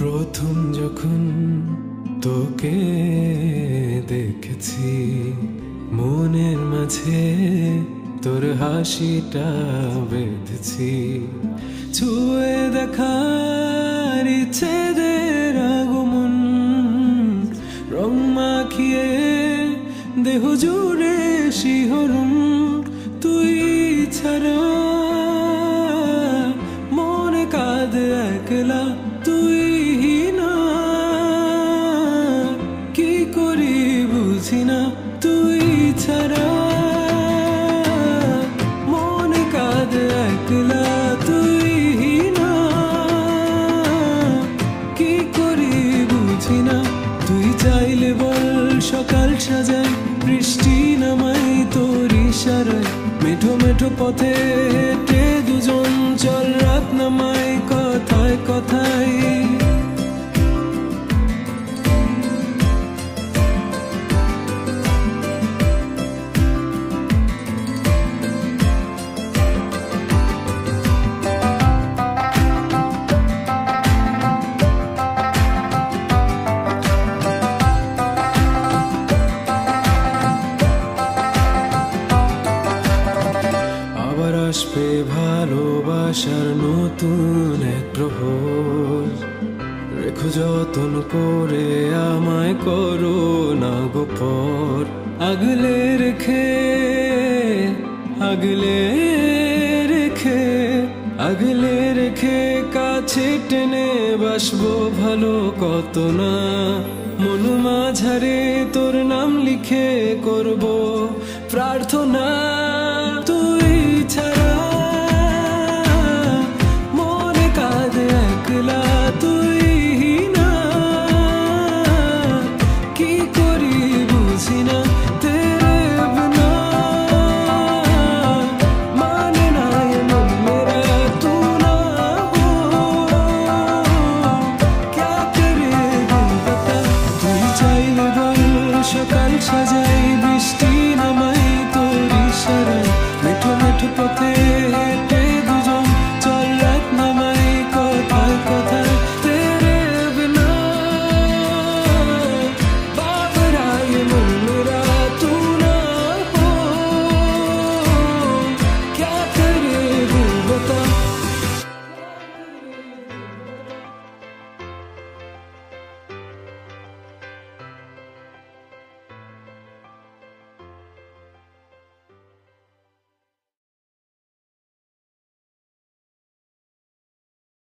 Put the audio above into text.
প্রথম যখন তোকে দেখেছি, মনের মাঝে তোর হাসিটা বেঁধেছি। ছুঁয়ে দেখার ইচ্ছেদের আগমন, রং মাখিয়ে দেহ জুড়ে শিহরণ, তুই ছাড়া মনে কাঁদে একলা, তুই তুই ছাড়া কাঁদে তুই না কি বুঝি না, তুই চাইলে বল সকাল বৃষ্টি নামাই পথে দুজন চল, রাত নামাই কথায় কথায়। আসবে ভালোবাসার নতুন এক প্রহর। রেখো যতন করে আমায় করো না গোপর আগলে রেখে আগলে রেখে আগলে রেখে কাছে টেনে বাসবো ভালো কত না। মনু মাঝারে তোর নাম লিখে করব প্রার্থনা।